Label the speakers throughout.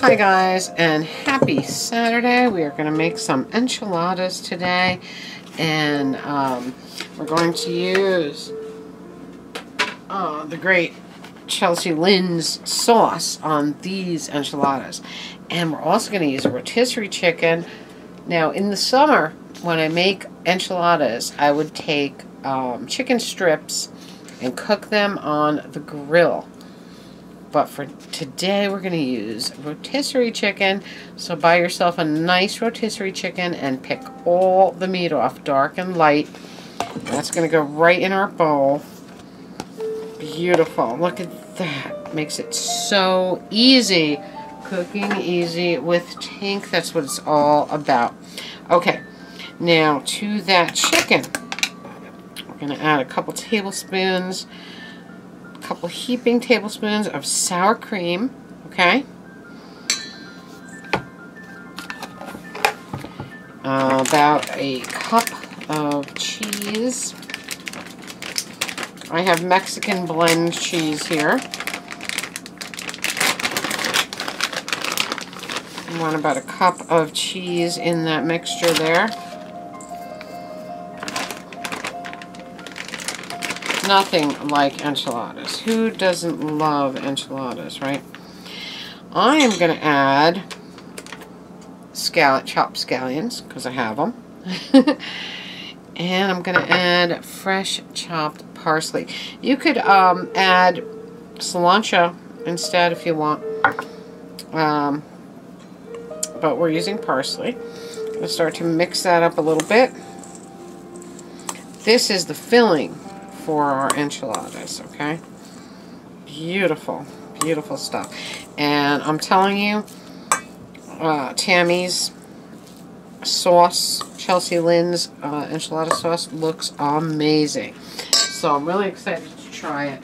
Speaker 1: Hi guys and happy Saturday. We are going to make some enchiladas today and um, we're going to use uh, the great Chelsea Lynn's sauce on these enchiladas. And we're also going to use a rotisserie chicken. Now in the summer when I make enchiladas I would take um, chicken strips and cook them on the grill but for today we're going to use rotisserie chicken. So buy yourself a nice rotisserie chicken and pick all the meat off, dark and light. That's going to go right in our bowl. Beautiful. Look at that. Makes it so easy. Cooking easy with Tink. That's what it's all about. Okay. Now to that chicken. We're going to add a couple tablespoons couple heaping tablespoons of sour cream, okay? Uh, about a cup of cheese. I have Mexican blend cheese here. I want about a cup of cheese in that mixture there. Nothing like enchiladas. Who doesn't love enchiladas, right? I am going to add scallop, chopped scallions, because I have them. and I'm going to add fresh chopped parsley. You could um, add cilantro instead if you want. Um, but we're using parsley. I'm going to start to mix that up a little bit. This is the filling for our enchiladas, okay? Beautiful, beautiful stuff. And I'm telling you, uh, Tammy's sauce, Chelsea Lynn's uh, enchilada sauce looks amazing. So I'm really excited to try it.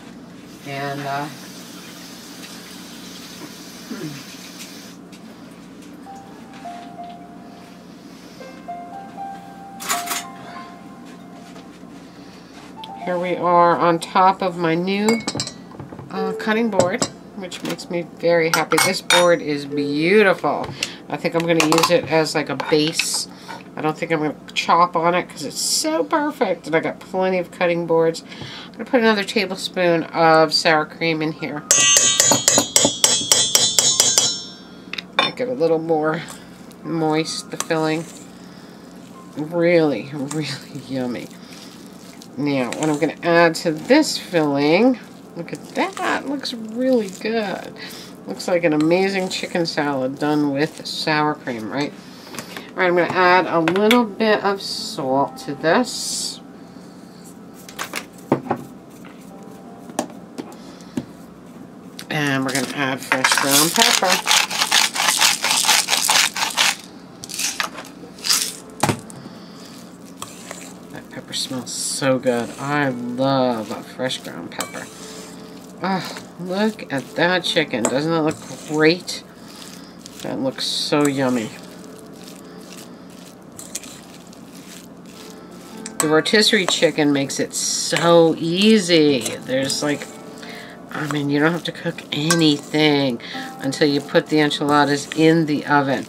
Speaker 1: And, uh, Here we are on top of my new uh, cutting board, which makes me very happy. This board is beautiful. I think I'm going to use it as like a base. I don't think I'm going to chop on it because it's so perfect. And I got plenty of cutting boards. I'm going to put another tablespoon of sour cream in here. Make it a little more moist, the filling. Really, really yummy. Now, what I'm going to add to this filling, look at that, looks really good. Looks like an amazing chicken salad done with sour cream, right? All right, I'm going to add a little bit of salt to this. And we're going to add fresh ground pepper. smells so good. I love fresh ground pepper. Oh, look at that chicken. Doesn't it look great? That looks so yummy. The rotisserie chicken makes it so easy. There's like, I mean, you don't have to cook anything until you put the enchiladas in the oven.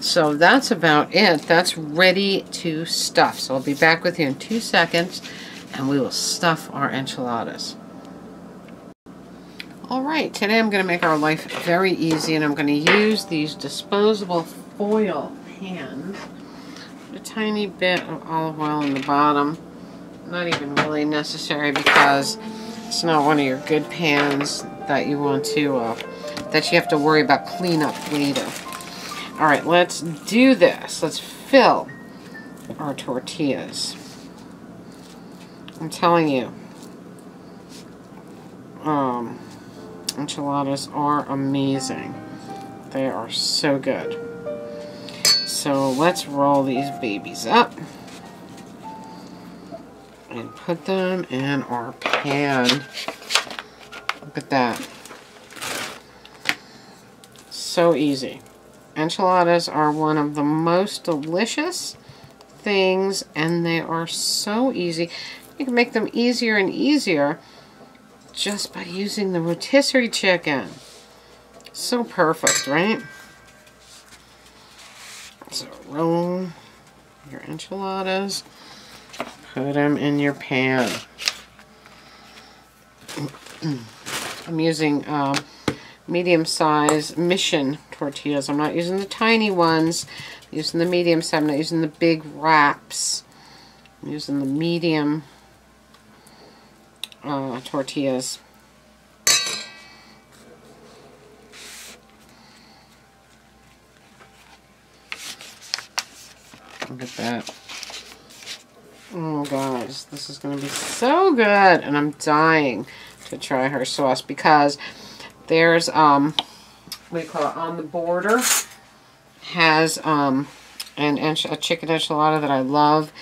Speaker 1: So that's about it. That's ready to stuff. So I'll be back with you in two seconds and we will stuff our enchiladas. Alright, today I'm going to make our life very easy and I'm going to use these disposable foil pans. A tiny bit of olive oil in the bottom. Not even really necessary because it's not one of your good pans that you want to, uh, that you have to worry about cleanup later. All right, let's do this. Let's fill our tortillas. I'm telling you, um, enchiladas are amazing. They are so good. So let's roll these babies up and put them in our pan. Look at that. So easy. Enchiladas are one of the most delicious things and they are so easy. You can make them easier and easier just by using the rotisserie chicken. So perfect, right? So roll your enchiladas, put them in your pan. I'm using uh, medium size mission tortillas. I'm not using the tiny ones. I'm using the medium size. I'm not using the big wraps. I'm using the medium uh, tortillas. Look at that. Oh, guys, this is going to be so good. And I'm dying to try her sauce because there's, um, what do you call it, on the border has um, an a chicken enchilada that I love.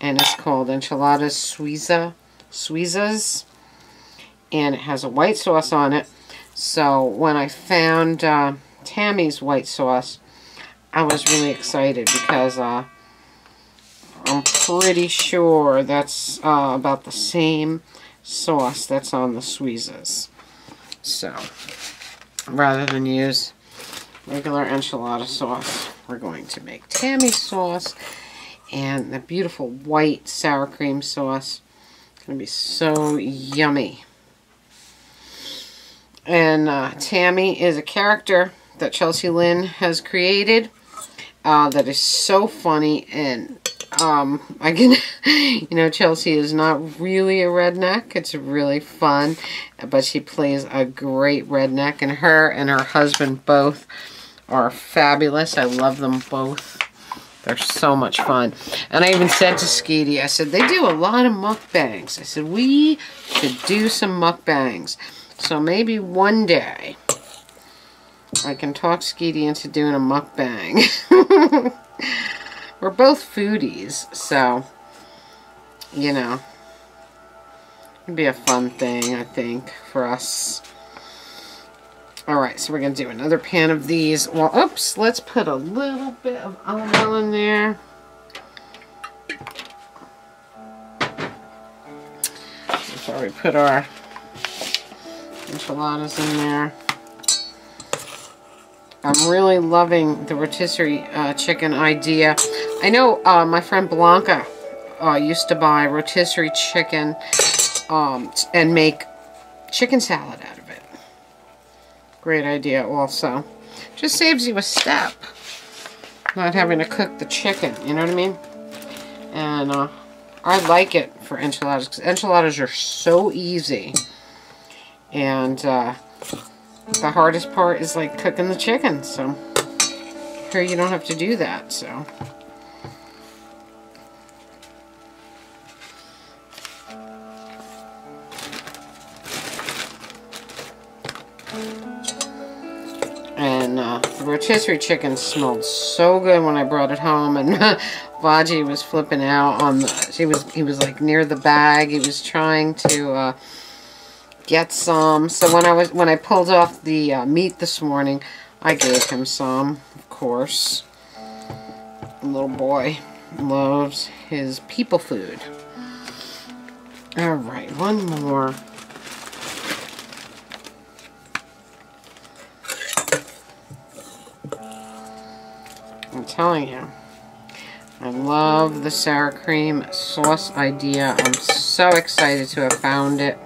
Speaker 1: And it's called Enchiladas Suiza. Suizas. And it has a white sauce on it. So when I found uh, Tammy's white sauce, I was really excited because uh, I'm pretty sure that's uh, about the same sauce that's on the Suizas. So, rather than use regular enchilada sauce, we're going to make Tammy sauce and the beautiful white sour cream sauce. It's going to be so yummy. And uh, Tammy is a character that Chelsea Lynn has created uh, that is so funny and um, I can, you know, Chelsea is not really a redneck. It's really fun, but she plays a great redneck, and her and her husband both are fabulous. I love them both. They're so much fun. And I even said to Skeety, I said, they do a lot of mukbangs. I said, we should do some mukbangs. So maybe one day I can talk Skeety into doing a mukbang. We're both foodies, so, you know, it'd be a fun thing, I think, for us. Alright, so we're going to do another pan of these. Well, oops, let's put a little bit of olive oil in there. Before we put our enchiladas in there. I'm really loving the rotisserie uh, chicken idea. I know uh, my friend Blanca uh, used to buy rotisserie chicken um, and make chicken salad out of it. Great idea also. Just saves you a step. Not having to cook the chicken, you know what I mean? And uh, I like it for enchiladas because enchiladas are so easy. And uh, the hardest part is like cooking the chicken, so here you don't have to do that, so. And uh, the rotisserie chicken smelled so good when I brought it home, and Vaji was flipping out on the, he was, he was like near the bag, he was trying to, uh, get some. So when I was when I pulled off the uh, meat this morning, I gave him some, of course. The little boy loves his people food. All right, one more. Telling you, I love the sour cream sauce idea. I'm so excited to have found it.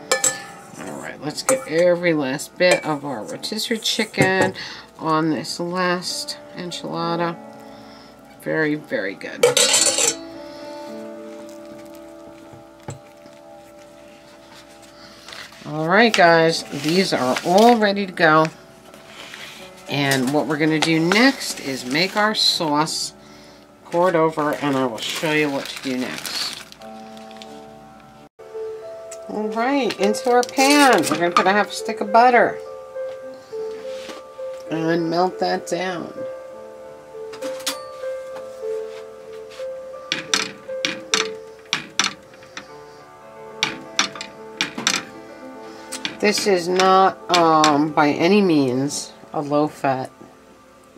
Speaker 1: Alright, let's get every last bit of our rotisserie chicken on this last enchilada. Very, very good. Alright guys, these are all ready to go. And what we're going to do next is make our sauce, pour it over, and I will show you what to do next. Alright, into our pan. We're going to put a half a stick of butter. And melt that down. This is not, um, by any means, a low-fat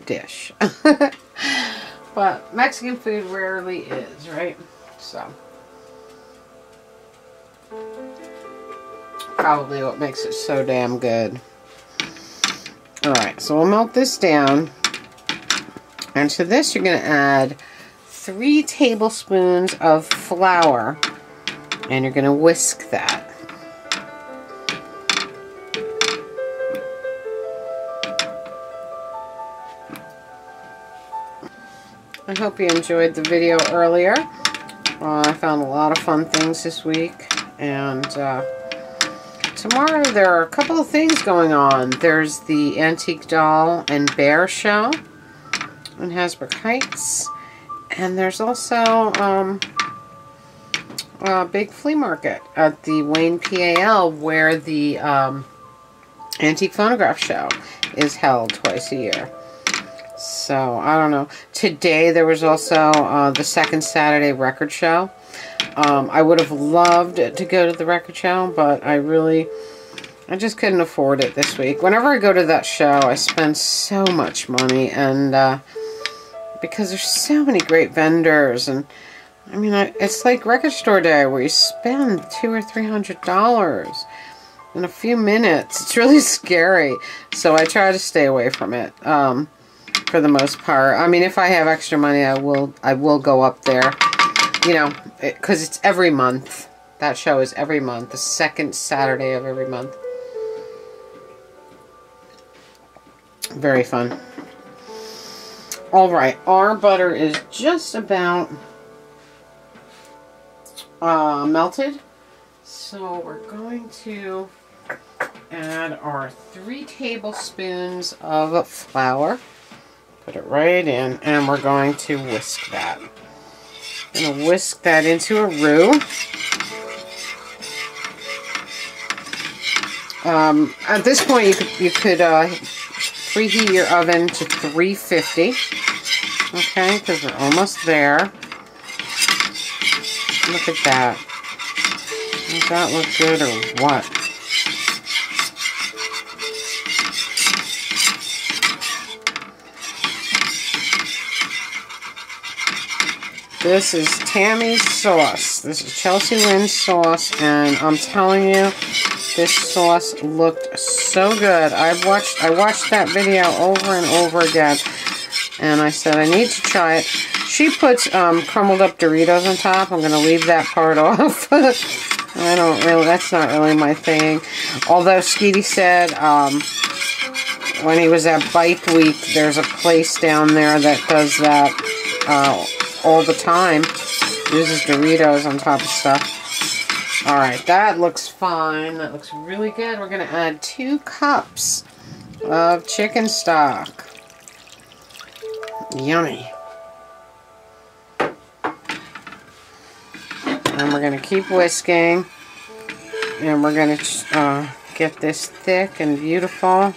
Speaker 1: dish. but Mexican food rarely is, right? So... Probably what makes it so damn good. Alright, so we'll melt this down. And to this you're going to add three tablespoons of flour. And you're going to whisk that. Hope you enjoyed the video earlier. Uh, I found a lot of fun things this week. And uh, tomorrow there are a couple of things going on. There's the Antique Doll and Bear Show in Hasbrouck Heights. And there's also um, a big flea market at the Wayne PAL where the um, Antique Phonograph Show is held twice a year. So, I don't know. Today there was also uh, the second Saturday record show. Um, I would have loved to go to the record show, but I really, I just couldn't afford it this week. Whenever I go to that show, I spend so much money, and uh, because there's so many great vendors, and I mean, I, it's like record store day where you spend two or three hundred dollars in a few minutes. It's really scary, so I try to stay away from it. Um, for the most part. I mean, if I have extra money, I will I will go up there. You know, because it, it's every month. That show is every month, the second Saturday of every month. Very fun. Alright, our butter is just about uh, melted. So we're going to add our three tablespoons of flour. Put it right in, and we're going to whisk that. I'm going to whisk that into a roux. Um, at this point, you could, you could uh, preheat your oven to 350. Okay, because we're almost there. Look at that. Does that look good or what? This is Tammy's sauce. This is Chelsea Lynn's sauce, and I'm telling you, this sauce looked so good. I watched I watched that video over and over again, and I said I need to try it. She puts um, crumbled up Doritos on top. I'm going to leave that part off. I don't really, that's not really my thing. Although Skeety said um, when he was at Bike Week, there's a place down there that does that. Uh, all the time. Uses Doritos on top of stuff. Alright, that looks fine. That looks really good. We're going to add two cups of chicken stock. Yummy. And we're going to keep whisking. And we're going to uh, get this thick and beautiful.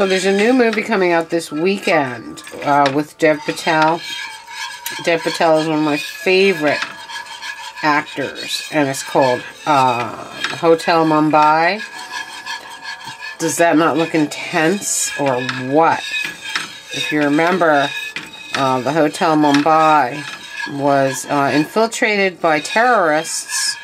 Speaker 1: So there's a new movie coming out this weekend uh, with Dev Patel. Dev Patel is one of my favorite actors, and it's called uh, Hotel Mumbai. Does that not look intense, or what? If you remember, uh, the Hotel Mumbai was uh, infiltrated by terrorists,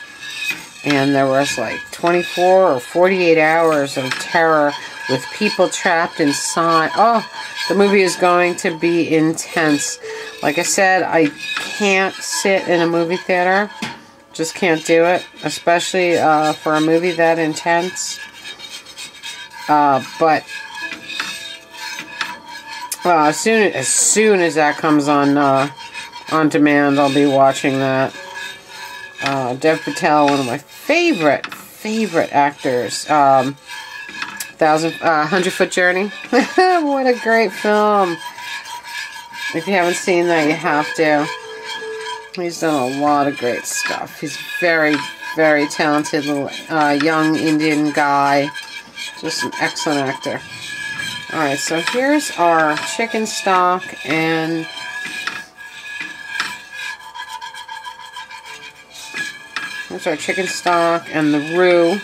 Speaker 1: and there was like 24 or 48 hours of terror with people trapped inside. Oh, the movie is going to be intense. Like I said, I can't sit in a movie theater. Just can't do it, especially uh, for a movie that intense. Uh, but uh, as soon as soon as that comes on uh, on demand, I'll be watching that. Uh, Dev Patel, one of my favorite favorite actors. Um, thousand uh, hundred foot journey. What a great film. If you haven't seen that you have to. He's done a lot of great stuff. He's very very talented little uh, young Indian guy. Just an excellent actor. Alright, so here's our chicken stock and here's our chicken stock and the roux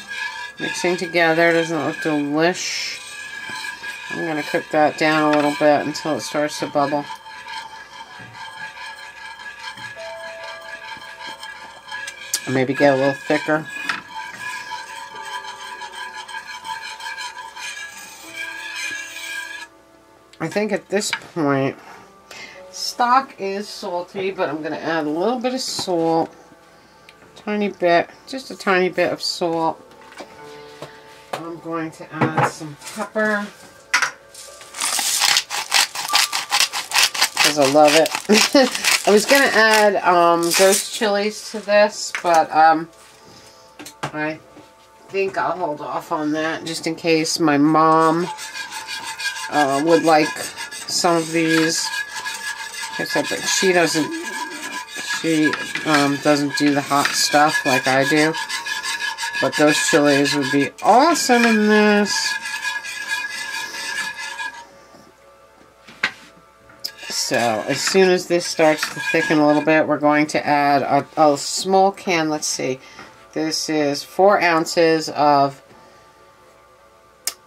Speaker 1: mixing together. Doesn't look delish? I'm going to cook that down a little bit until it starts to bubble. maybe get a little thicker. I think at this point, stock is salty, but I'm going to add a little bit of salt. Tiny bit, just a tiny bit of salt. I'm going to add some pepper. Because I love it. I was going to add um, ghost chilies to this, but um, I think I'll hold off on that just in case my mom uh, would like some of these. Except that she doesn't, she um, doesn't do the hot stuff like I do. But those chilies would be awesome in this. So, as soon as this starts to thicken a little bit, we're going to add a, a small can. Let's see. This is four ounces of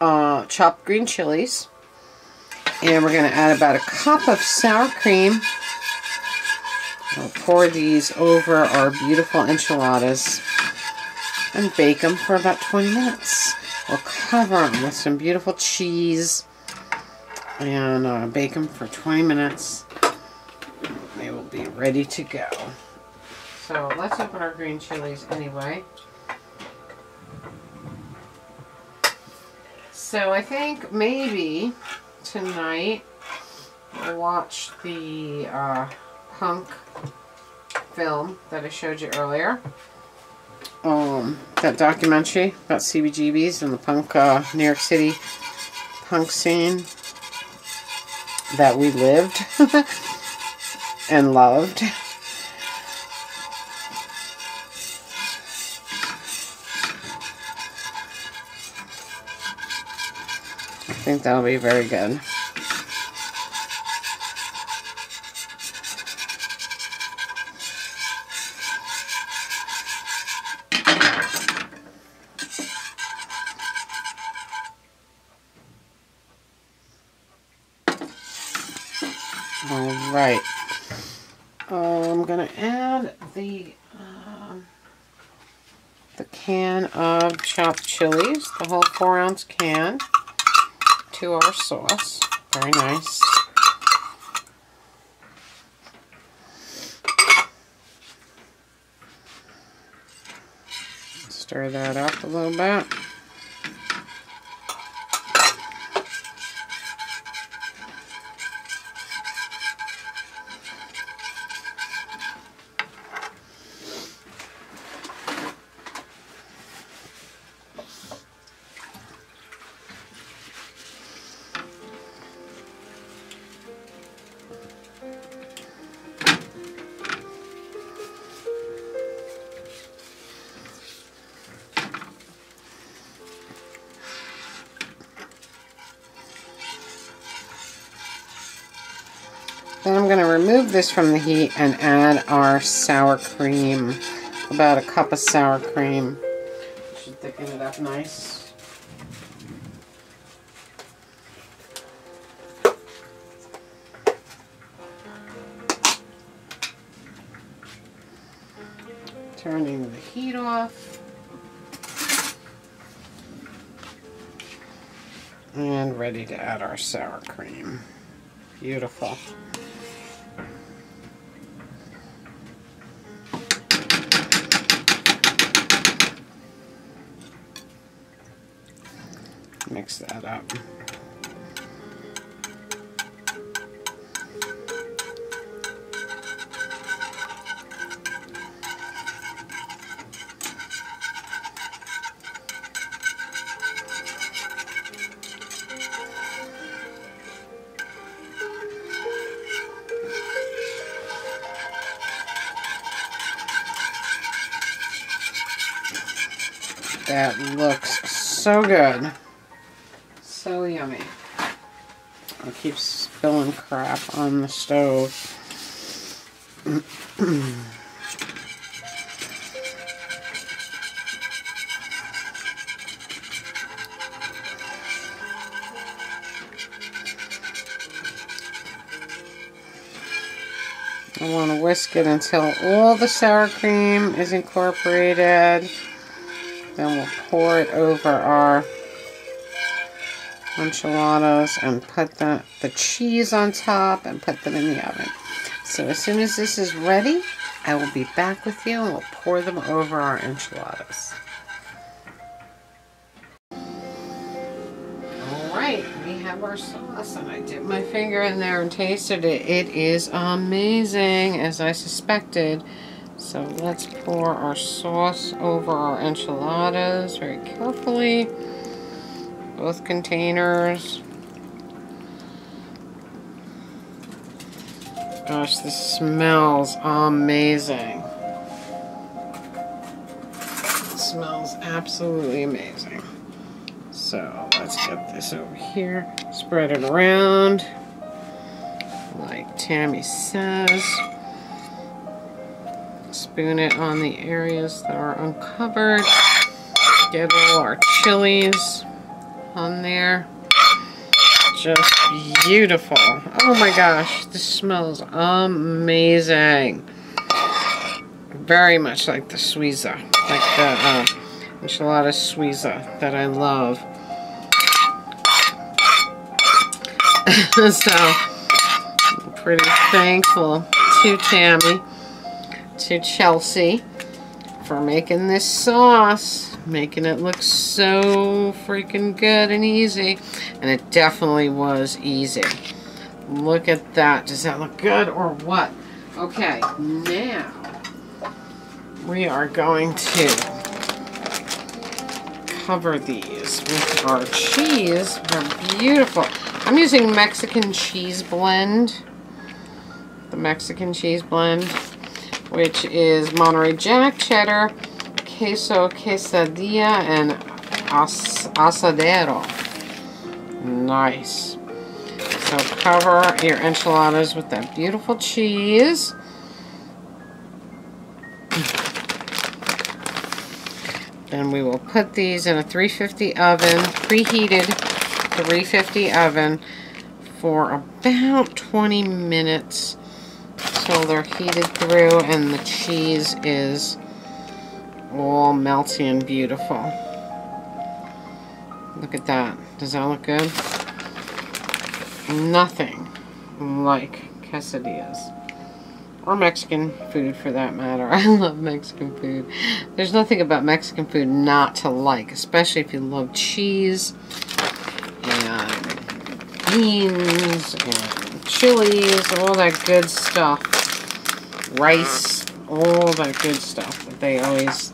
Speaker 1: uh, chopped green chilies. And we're going to add about a cup of sour cream. We'll pour these over our beautiful enchiladas and bake them for about 20 minutes. We'll cover them with some beautiful cheese and uh, bake them for 20 minutes. They will be ready to go. So let's open our green chilies anyway. So I think maybe tonight we'll watch the uh, punk film that I showed you earlier. Um, that documentary about CBGBs and the punk, uh, New York City punk scene that we lived and loved. I think that'll be very good. The can of chopped chilies, the whole four ounce can to our sauce. Very nice. Stir that up a little bit. Then I'm going to remove this from the heat and add our sour cream. About a cup of sour cream. Should thicken it up nice. Turning the heat off. And ready to add our sour cream. Beautiful. That up. That looks so good. So yummy. I keep spilling crap on the stove. I want to whisk it until all the sour cream is incorporated. Then we'll pour it over our enchiladas and put the, the cheese on top and put them in the oven. So as soon as this is ready, I will be back with you and we'll pour them over our enchiladas. Alright, we have our sauce and I dipped my finger in there and tasted it. It is amazing as I suspected. So let's pour our sauce over our enchiladas very carefully both containers. Gosh, this smells amazing. It smells absolutely amazing. So let's get this over here, spread it around like Tammy says. Spoon it on the areas that are uncovered. Get all our chilies on there. Just beautiful. Oh my gosh, this smells amazing. Very much like the Suiza, like the uh, enchilada Suiza that I love. so, I'm pretty thankful to Tammy, to Chelsea, for making this sauce making it look so freaking good and easy. And it definitely was easy. Look at that. Does that look good or what? Okay, now we are going to cover these with our cheese. They're beautiful. I'm using Mexican cheese blend. The Mexican cheese blend, which is Monterey Jack cheddar, queso quesadilla and as asadero. Nice. So cover your enchiladas with that beautiful cheese. And we will put these in a 350 oven, preheated 350 oven for about 20 minutes till they're heated through and the cheese is all melty and beautiful. Look at that. Does that look good? Nothing like quesadillas. Or Mexican food for that matter. I love Mexican food. There's nothing about Mexican food not to like, especially if you love cheese and beans and chilies, all that good stuff. Rice, all that good stuff that they always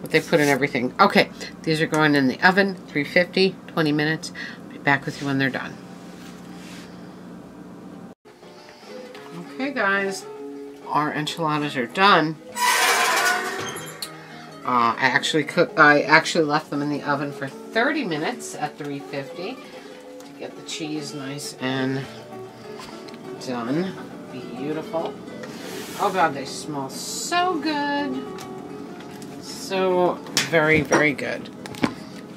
Speaker 1: what they put in everything. Okay, these are going in the oven, 350, 20 minutes. I'll be back with you when they're done. Okay, guys, our enchiladas are done. Uh, I actually cook. I actually left them in the oven for 30 minutes at 350 to get the cheese nice and done. Beautiful. Oh God, they smell so good so very, very good.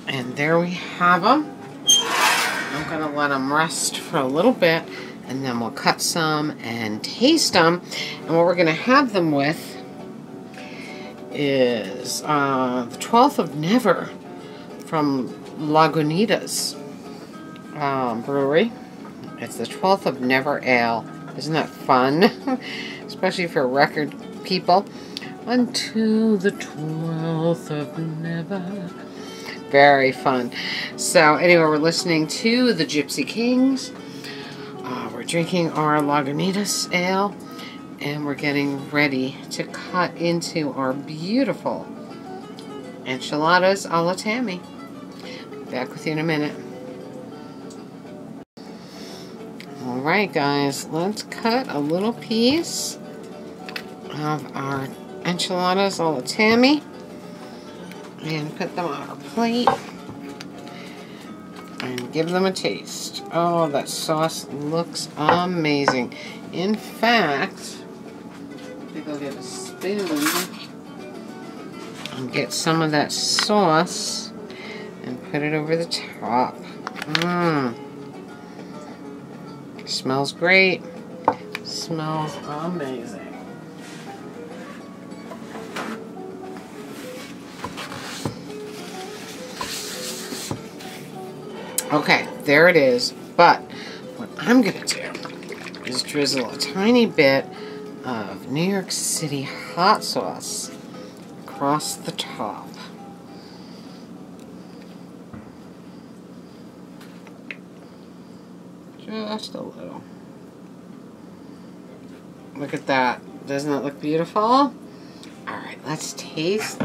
Speaker 1: And there we have them. I'm to let them rest for a little bit and then we'll cut some and taste them. And what we're going to have them with is uh, the 12th of Never from Lagunitas um, Brewery. It's the 12th of Never Ale. Isn't that fun? Especially for record people until the 12th of never. Very fun. So anyway, we're listening to the Gypsy Kings. Uh, we're drinking our Lagunitas Ale. And we're getting ready to cut into our beautiful enchiladas a la Tammy. Back with you in a minute. Alright guys, let's cut a little piece of our enchiladas all la Tammy and put them on our plate and give them a taste. Oh, that sauce looks amazing. In fact, I I'll get a spoon and get some of that sauce and put it over the top. Mmm. Smells great. Smells amazing. Okay, there it is. But what I'm going to do is drizzle a tiny bit of New York City hot sauce across the top. Just a little. Look at that. Doesn't that look beautiful? Alright, let's taste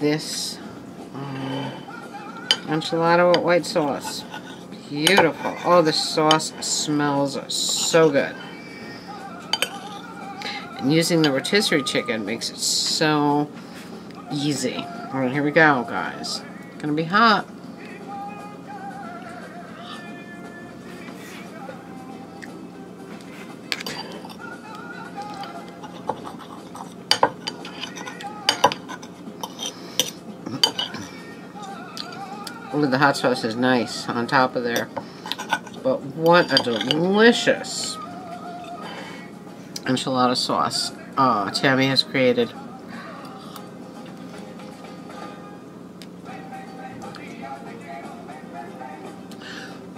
Speaker 1: this um, enchilada with white sauce. Beautiful. Oh, the sauce smells so good. And using the rotisserie chicken makes it so easy. Alright, here we go, guys. It's gonna be hot. The hot sauce is nice on top of there. But what a delicious enchilada sauce uh, Tammy has created.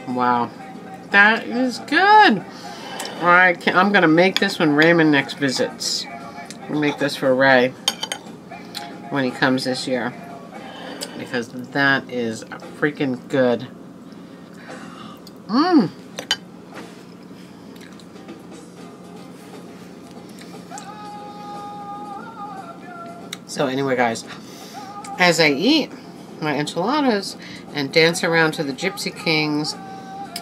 Speaker 1: Wow. That is good. Alright, I'm going to make this when Raymond next visits. We'll make this for Ray when he comes this year because that is freaking good. Mmm. So anyway, guys, as I eat my enchiladas and dance around to the Gypsy Kings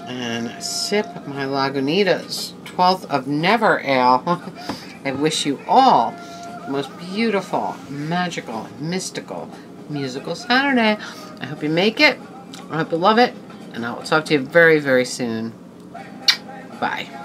Speaker 1: and sip my Lagunitas 12th of Never Ale, I wish you all the most beautiful, magical, mystical, musical Saturday. I hope you make it. I hope you love it. And I will talk to you very, very soon. Bye.